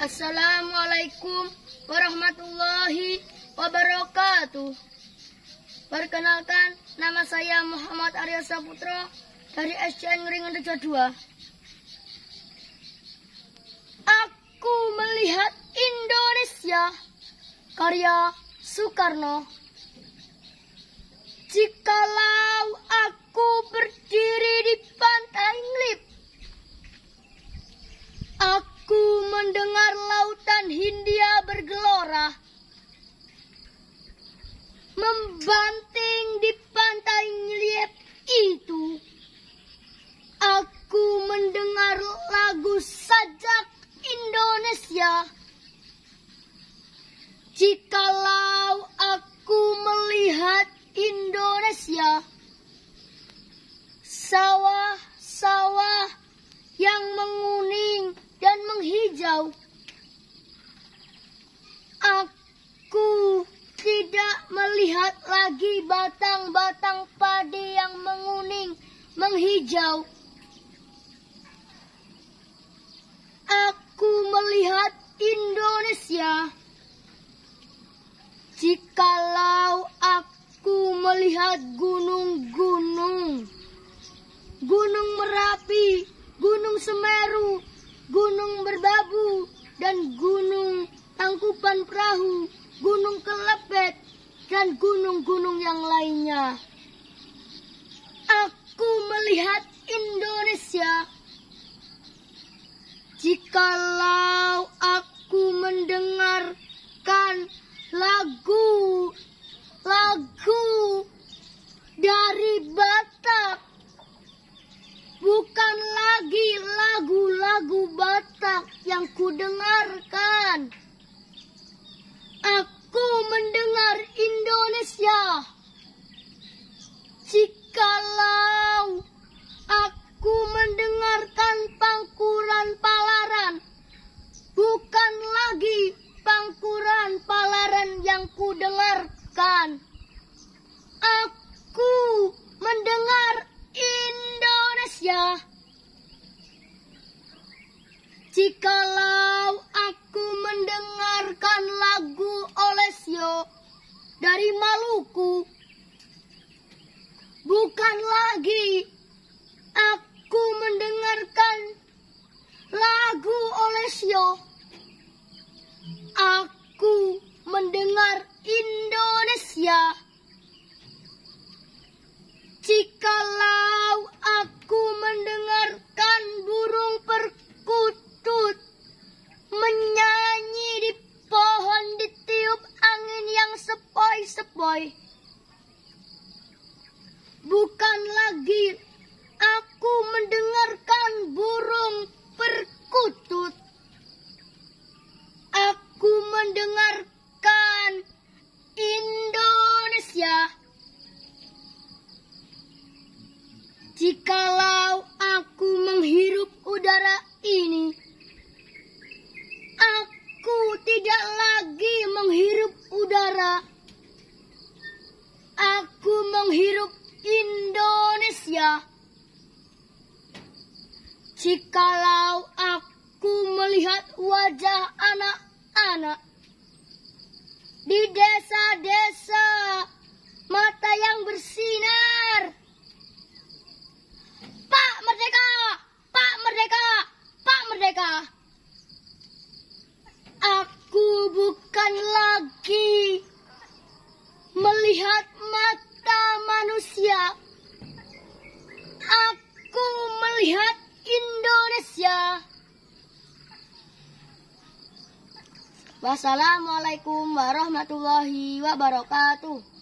Assalamualaikum warahmatullahi wabarakatuh. Perkenalkan, nama saya Muhammad Arya Saputra dari SCN Ngeringan Rejo 2. Aku melihat Indonesia karya Soekarno. Jikalau Membanting di pantai Nglip itu, aku mendengar lagu sajak Indonesia. Jikalau aku melihat Indonesia, sawah-sawah yang menguning dan menghijau. Aku tidak melihat lagi batang-batang padi yang menguning, menghijau. Aku melihat Indonesia. Jikalau aku melihat gunung-gunung, gunung Merapi, gunung Semeru, gunung Merbabu, dan gunung Tangkuban Perahu, gunung Kelepet, dan gunung-gunung yang lainnya. Aku melihat Indonesia. Jikalau aku mendengarkan lagu lagu dari Batak bukan lagi lagu-lagu Batak yang kudengarkan aku mendengar Indonesia jikalau aku mendengarkan pangkuran palaran bukan lagi pangkuran palaran yang kudengarkan. Aku mendengar Indonesia. Jikalau dari Maluku, bukan lagi aku mendengarkan lagu Olesio Aku mendengar Indonesia. Sepoi-sepoi. Bukan lagi aku mendengarkan burung perkutut. Aku mendengarkan Indonesia. Jikalau aku menghirup udara ini, aku tidak lagi menghirup udara. Aku menghirup Indonesia. Jikalau aku melihat wajah anak-anak di desa-desa, mata yang bersinar. Pak Merdeka! Pak Merdeka! Pak Merdeka! Aku bukan lagi melihat mata manusia. Aku melihat Indonesia. Wassalamualaikum warahmatullahi wabarakatuh.